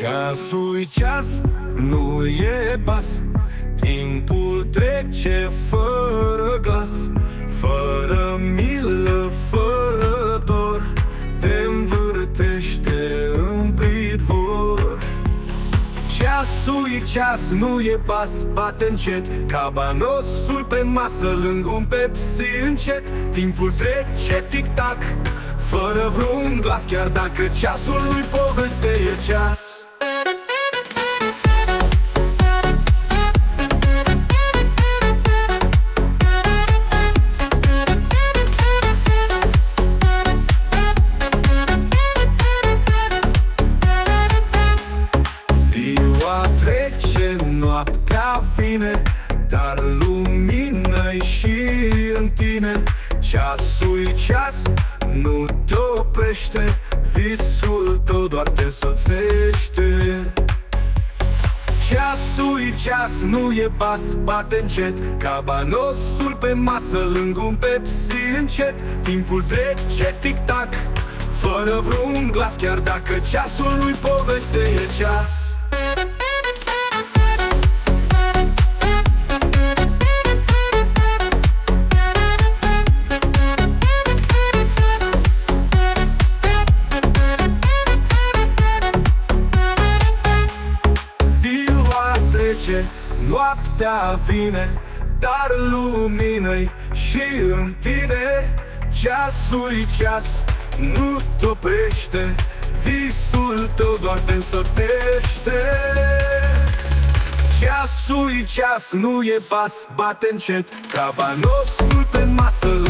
Ceasul ceas, nu e bas. Timpul trece fără glas Fără milă, fără dor. Te învârtește în pridvor. Ceasul e ceas, nu e pas, bate încet. Cabanosul pe masă, lângă un pepsi încet. Timpul trece tic-tac, fără vreun glas Chiar dacă ceasul lui poveste e ceas noaptea vine Dar lumină și în tine. Ceasul ceas nu te oprește Visul tău doar te însoțește Ceasul ceas, nu e bas, bate încet. Cabanosul pe masă, lângă un pepsi încet. Timpul trece tic-tac, fără vreun glas Chiar dacă ceasul lui poveste e ceas trece, noaptea vine Dar lumină și în tine. Ceasul ceas, nu te oprește Visul tău doar te însoțește. Ceasul ceas, nu e pas, bate încet. Cabanosul pe masă